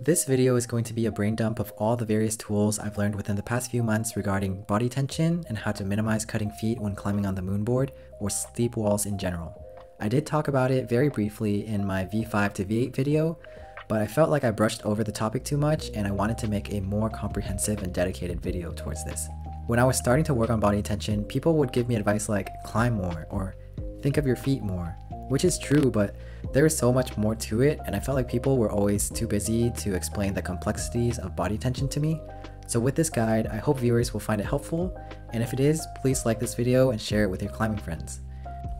This video is going to be a brain dump of all the various tools I've learned within the past few months regarding body tension and how to minimize cutting feet when climbing on the moonboard or steep walls in general. I did talk about it very briefly in my V5 to V8 video, but I felt like I brushed over the topic too much and I wanted to make a more comprehensive and dedicated video towards this. When I was starting to work on body tension, people would give me advice like climb more or think of your feet more, which is true, but there is so much more to it and I felt like people were always too busy to explain the complexities of body tension to me. So with this guide, I hope viewers will find it helpful, and if it is, please like this video and share it with your climbing friends.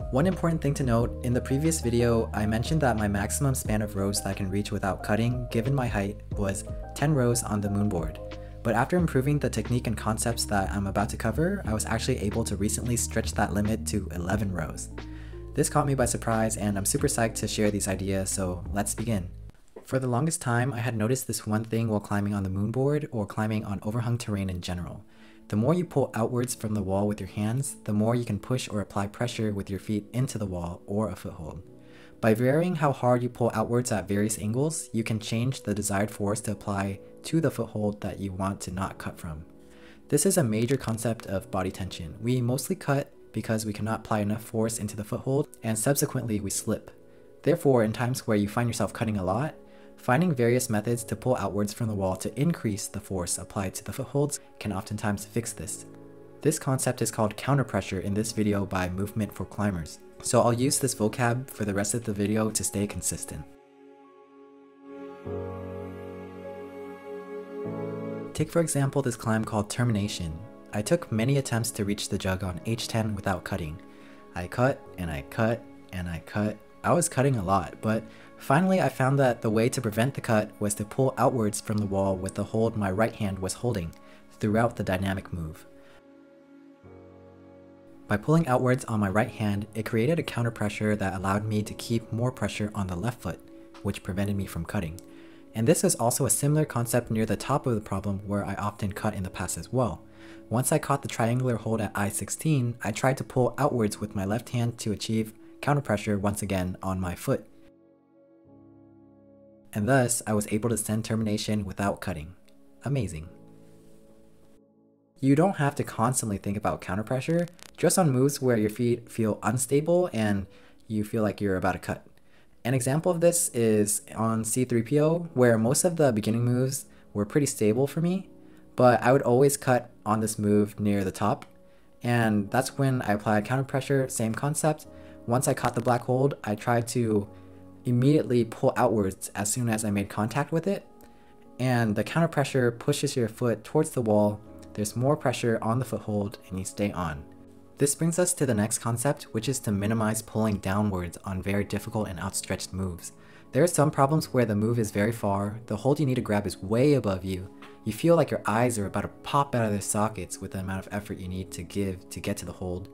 One important thing to note, in the previous video, I mentioned that my maximum span of rows that I can reach without cutting, given my height, was 10 rows on the moonboard. But after improving the technique and concepts that I'm about to cover, I was actually able to recently stretch that limit to 11 rows. This caught me by surprise and I'm super psyched to share these ideas, so let's begin. For the longest time, I had noticed this one thing while climbing on the moonboard or climbing on overhung terrain in general. The more you pull outwards from the wall with your hands, the more you can push or apply pressure with your feet into the wall or a foothold. By varying how hard you pull outwards at various angles, you can change the desired force to apply to the foothold that you want to not cut from. This is a major concept of body tension. We mostly cut because we cannot apply enough force into the foothold and subsequently we slip. Therefore, in times where you find yourself cutting a lot, Finding various methods to pull outwards from the wall to increase the force applied to the footholds can oftentimes fix this. This concept is called counterpressure in this video by Movement for Climbers, so I'll use this vocab for the rest of the video to stay consistent. Take for example this climb called Termination. I took many attempts to reach the jug on H10 without cutting. I cut and I cut and I cut. I was cutting a lot, but Finally, I found that the way to prevent the cut was to pull outwards from the wall with the hold my right hand was holding throughout the dynamic move. By pulling outwards on my right hand, it created a counter pressure that allowed me to keep more pressure on the left foot, which prevented me from cutting. And this is also a similar concept near the top of the problem where I often cut in the past as well. Once I caught the triangular hold at I-16, I tried to pull outwards with my left hand to achieve counter pressure once again on my foot and thus I was able to send termination without cutting. Amazing. You don't have to constantly think about counter pressure, just on moves where your feet feel unstable and you feel like you're about to cut. An example of this is on C3PO, where most of the beginning moves were pretty stable for me, but I would always cut on this move near the top, and that's when I applied counter pressure, same concept. Once I caught the black hold, I tried to immediately pull outwards as soon as I made contact with it. And the counter pressure pushes your foot towards the wall, there's more pressure on the foothold, and you stay on. This brings us to the next concept, which is to minimize pulling downwards on very difficult and outstretched moves. There are some problems where the move is very far, the hold you need to grab is way above you, you feel like your eyes are about to pop out of their sockets with the amount of effort you need to give to get to the hold.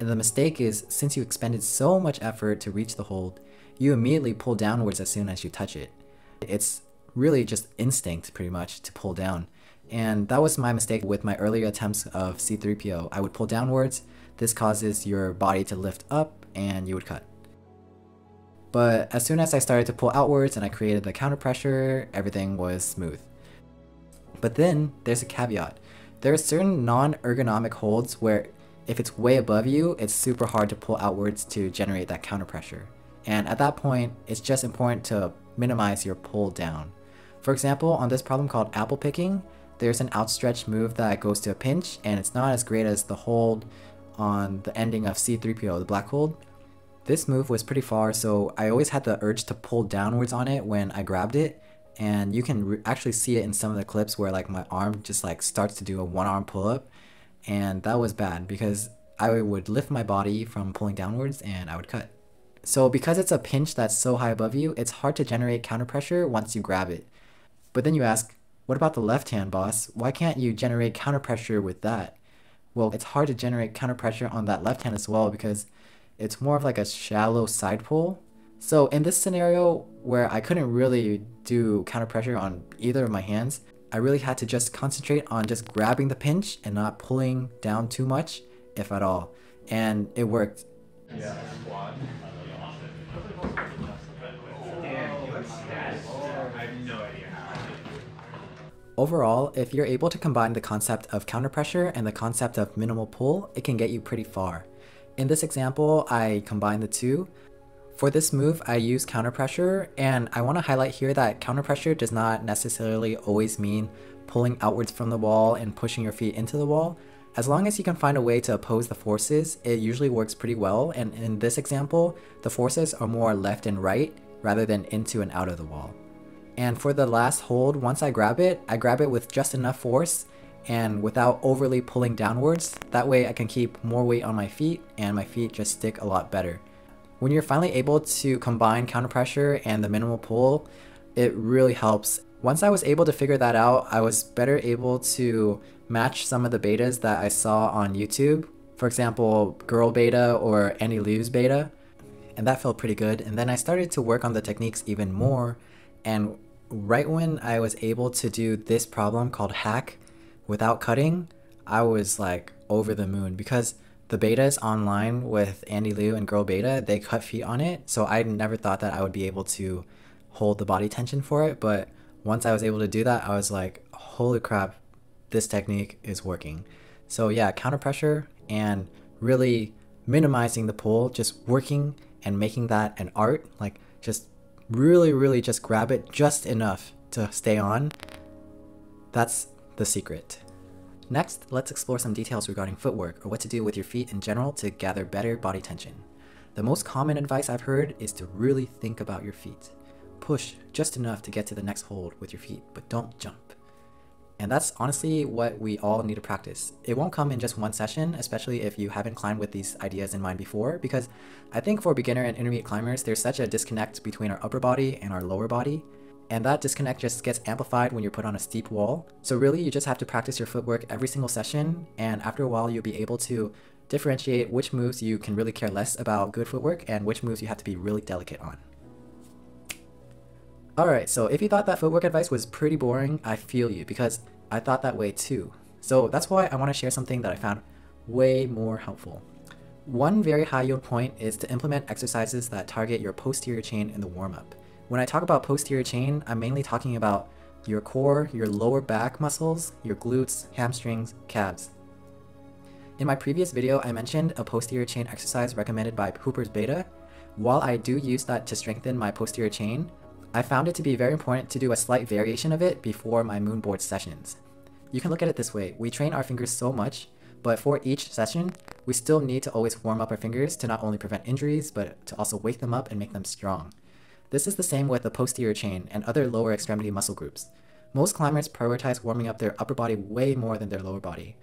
And the mistake is, since you expended so much effort to reach the hold, you immediately pull downwards as soon as you touch it. It's really just instinct pretty much to pull down. And that was my mistake with my earlier attempts of C3PO. I would pull downwards, this causes your body to lift up and you would cut. But as soon as I started to pull outwards and I created the counter pressure, everything was smooth. But then there's a caveat. There are certain non-ergonomic holds where if it's way above you, it's super hard to pull outwards to generate that counter pressure. And at that point, it's just important to minimize your pull down. For example, on this problem called apple picking, there's an outstretched move that goes to a pinch and it's not as great as the hold on the ending of C3PO, the black hold. This move was pretty far, so I always had the urge to pull downwards on it when I grabbed it. And you can actually see it in some of the clips where like my arm just like starts to do a one arm pull up. And that was bad because I would lift my body from pulling downwards and I would cut. So because it's a pinch that's so high above you, it's hard to generate counter pressure once you grab it. But then you ask, what about the left hand, boss? Why can't you generate counter pressure with that? Well, it's hard to generate counter pressure on that left hand as well because it's more of like a shallow side pull. So in this scenario where I couldn't really do counter pressure on either of my hands, I really had to just concentrate on just grabbing the pinch and not pulling down too much if at all. And it worked. Yeah. Squad. Damn, you have stats? I have no idea how. Overall, if you're able to combine the concept of counter pressure and the concept of minimal pull, it can get you pretty far. In this example, I combine the two. For this move, I use counter pressure, and I want to highlight here that counter pressure does not necessarily always mean pulling outwards from the wall and pushing your feet into the wall. As long as you can find a way to oppose the forces, it usually works pretty well, and in this example, the forces are more left and right rather than into and out of the wall. And for the last hold, once I grab it, I grab it with just enough force and without overly pulling downwards. That way I can keep more weight on my feet and my feet just stick a lot better. When you're finally able to combine counter pressure and the minimal pull, it really helps. Once I was able to figure that out, I was better able to match some of the betas that I saw on YouTube. For example, Girl Beta or Andy Liu's beta. And that felt pretty good. And then I started to work on the techniques even more. And right when I was able to do this problem called hack without cutting, I was like over the moon because the betas online with Andy Liu and Girl Beta, they cut feet on it. So I never thought that I would be able to hold the body tension for it. But once I was able to do that, I was like, holy crap, this technique is working. So yeah, counter pressure and really minimizing the pull, just working and making that an art, like just really, really just grab it just enough to stay on. That's the secret. Next, let's explore some details regarding footwork or what to do with your feet in general to gather better body tension. The most common advice I've heard is to really think about your feet. Push just enough to get to the next hold with your feet, but don't jump. And that's honestly what we all need to practice. It won't come in just one session, especially if you haven't climbed with these ideas in mind before, because I think for beginner and intermediate climbers, there's such a disconnect between our upper body and our lower body. And that disconnect just gets amplified when you're put on a steep wall. So really, you just have to practice your footwork every single session, and after a while, you'll be able to differentiate which moves you can really care less about good footwork and which moves you have to be really delicate on. Alright, so if you thought that footwork advice was pretty boring, I feel you because I thought that way too. So that's why I want to share something that I found way more helpful. One very high yield point is to implement exercises that target your posterior chain in the warm up. When I talk about posterior chain, I'm mainly talking about your core, your lower back muscles, your glutes, hamstrings, calves. In my previous video, I mentioned a posterior chain exercise recommended by Hooper's Beta. While I do use that to strengthen my posterior chain, I found it to be very important to do a slight variation of it before my moonboard sessions. You can look at it this way, we train our fingers so much, but for each session, we still need to always warm up our fingers to not only prevent injuries, but to also wake them up and make them strong. This is the same with the posterior chain and other lower extremity muscle groups. Most climbers prioritize warming up their upper body way more than their lower body.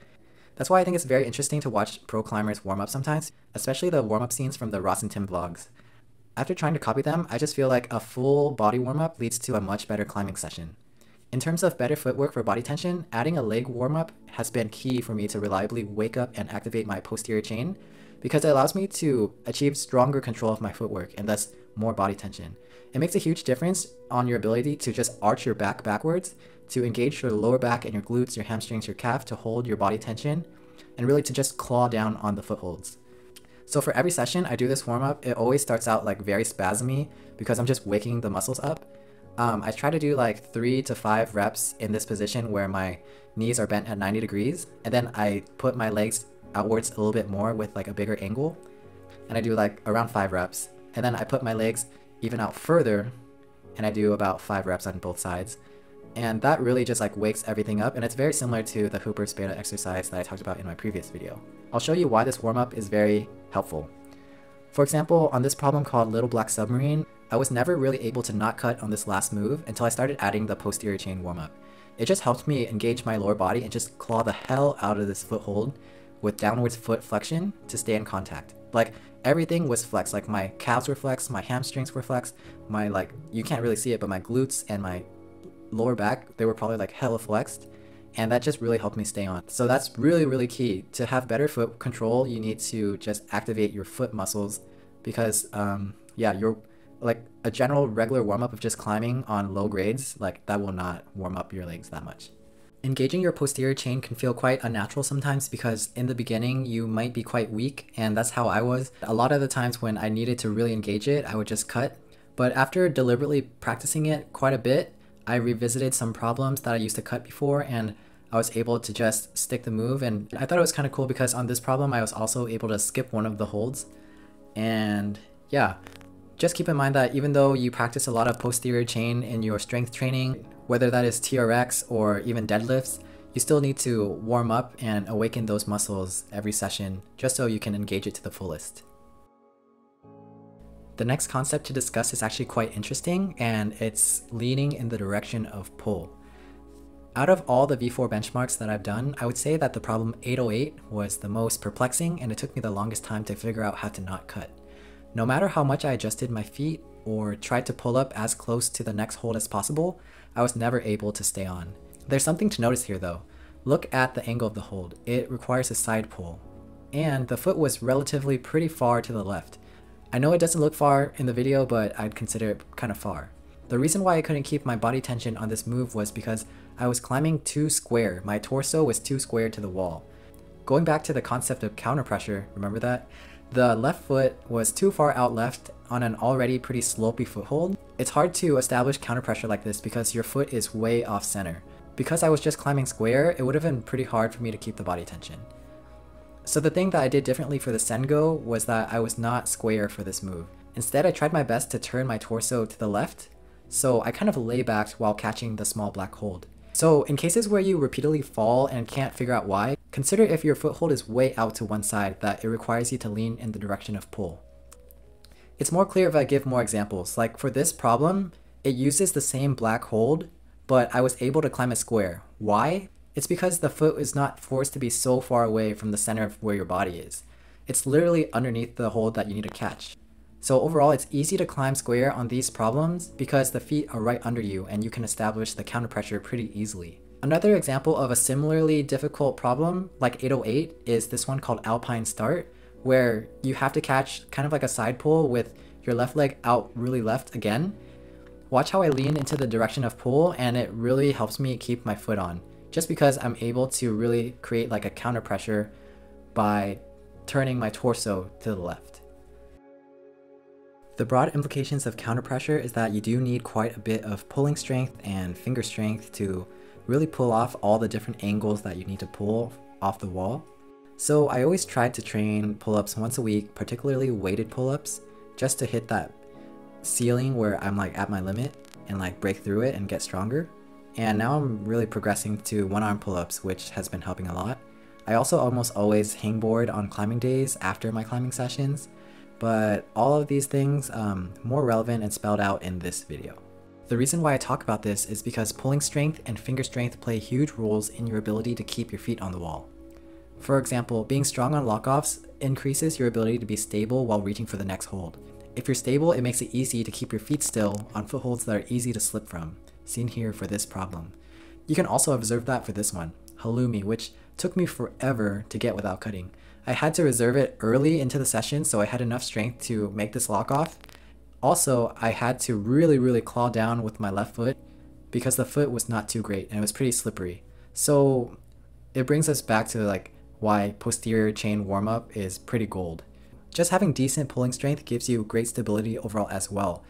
That's why I think it's very interesting to watch pro climbers warm up sometimes, especially the warm up scenes from the Ross and Tim vlogs. After trying to copy them, I just feel like a full body warm-up leads to a much better climbing session. In terms of better footwork for body tension, adding a leg warm-up has been key for me to reliably wake up and activate my posterior chain because it allows me to achieve stronger control of my footwork and thus more body tension. It makes a huge difference on your ability to just arch your back backwards, to engage your lower back and your glutes, your hamstrings, your calf to hold your body tension, and really to just claw down on the footholds. So for every session, I do this warm up. It always starts out like very spasmy because I'm just waking the muscles up. Um, I try to do like three to five reps in this position where my knees are bent at 90 degrees, and then I put my legs outwards a little bit more with like a bigger angle, and I do like around five reps, and then I put my legs even out further, and I do about five reps on both sides, and that really just like wakes everything up, and it's very similar to the Hooper's Beta exercise that I talked about in my previous video. I'll show you why this warm up is very helpful. For example, on this problem called Little Black Submarine, I was never really able to not cut on this last move until I started adding the posterior chain warm-up. It just helped me engage my lower body and just claw the hell out of this foothold with downwards foot flexion to stay in contact. Like everything was flexed, like my calves were flexed, my hamstrings were flexed, my like, you can't really see it, but my glutes and my lower back, they were probably like hella flexed and that just really helped me stay on. So that's really, really key. To have better foot control, you need to just activate your foot muscles because, um, yeah, you're like a general regular warm up of just climbing on low grades, like that will not warm up your legs that much. Engaging your posterior chain can feel quite unnatural sometimes because in the beginning you might be quite weak, and that's how I was. A lot of the times when I needed to really engage it, I would just cut. But after deliberately practicing it quite a bit, I revisited some problems that I used to cut before and I was able to just stick the move. And I thought it was kind of cool because on this problem, I was also able to skip one of the holds. And yeah, just keep in mind that even though you practice a lot of posterior chain in your strength training, whether that is TRX or even deadlifts, you still need to warm up and awaken those muscles every session just so you can engage it to the fullest. The next concept to discuss is actually quite interesting and it's leaning in the direction of pull. Out of all the V4 benchmarks that I've done, I would say that the problem 808 was the most perplexing and it took me the longest time to figure out how to not cut. No matter how much I adjusted my feet or tried to pull up as close to the next hold as possible, I was never able to stay on. There's something to notice here though. Look at the angle of the hold. It requires a side pull. And the foot was relatively pretty far to the left. I know it doesn't look far in the video, but I'd consider it kind of far. The reason why I couldn't keep my body tension on this move was because I was climbing too square. My torso was too square to the wall. Going back to the concept of counter pressure, remember that? The left foot was too far out left on an already pretty slopey foothold. It's hard to establish counter pressure like this because your foot is way off center. Because I was just climbing square, it would have been pretty hard for me to keep the body tension. So the thing that I did differently for the Sengo was that I was not square for this move. Instead, I tried my best to turn my torso to the left, so I kind of lay back while catching the small black hold. So in cases where you repeatedly fall and can't figure out why, consider if your foothold is way out to one side that it requires you to lean in the direction of pull. It's more clear if I give more examples, like for this problem, it uses the same black hold, but I was able to climb a square. Why? It's because the foot is not forced to be so far away from the center of where your body is. It's literally underneath the hold that you need to catch. So overall, it's easy to climb square on these problems because the feet are right under you and you can establish the counter pressure pretty easily. Another example of a similarly difficult problem, like 808, is this one called Alpine Start, where you have to catch kind of like a side pull with your left leg out really left again. Watch how I lean into the direction of pull and it really helps me keep my foot on just because I'm able to really create like a counter pressure by turning my torso to the left. The broad implications of counter pressure is that you do need quite a bit of pulling strength and finger strength to really pull off all the different angles that you need to pull off the wall. So I always tried to train pull-ups once a week, particularly weighted pull-ups, just to hit that ceiling where I'm like at my limit and like break through it and get stronger. And now I'm really progressing to one arm pull-ups, which has been helping a lot. I also almost always hangboard on climbing days after my climbing sessions, but all of these things um, more relevant and spelled out in this video. The reason why I talk about this is because pulling strength and finger strength play huge roles in your ability to keep your feet on the wall. For example, being strong on lockoffs increases your ability to be stable while reaching for the next hold. If you're stable, it makes it easy to keep your feet still on footholds that are easy to slip from seen here for this problem. You can also observe that for this one, halloumi, which took me forever to get without cutting. I had to reserve it early into the session so I had enough strength to make this lock off. Also, I had to really, really claw down with my left foot because the foot was not too great and it was pretty slippery. So it brings us back to like why posterior chain warm up is pretty gold. Just having decent pulling strength gives you great stability overall as well.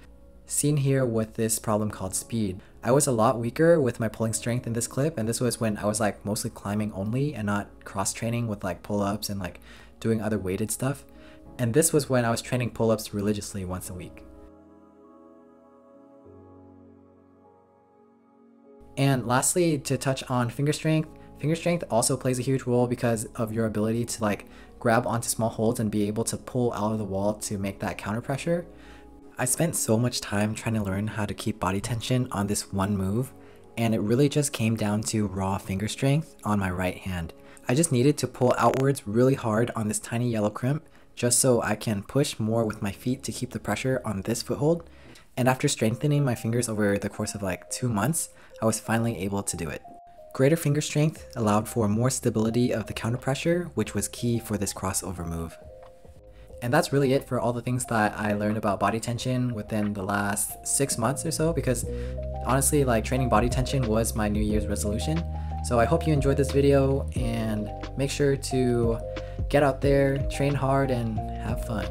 Seen here with this problem called speed. I was a lot weaker with my pulling strength in this clip and this was when I was like mostly climbing only and not cross training with like pull-ups and like doing other weighted stuff. And this was when I was training pull-ups religiously once a week. And lastly, to touch on finger strength, finger strength also plays a huge role because of your ability to like grab onto small holds and be able to pull out of the wall to make that counter pressure. I spent so much time trying to learn how to keep body tension on this one move, and it really just came down to raw finger strength on my right hand. I just needed to pull outwards really hard on this tiny yellow crimp just so I can push more with my feet to keep the pressure on this foothold. And after strengthening my fingers over the course of like two months, I was finally able to do it. Greater finger strength allowed for more stability of the counter pressure, which was key for this crossover move. And that's really it for all the things that I learned about body tension within the last six months or so because honestly, like training body tension was my New Year's resolution. So I hope you enjoyed this video and make sure to get out there, train hard, and have fun.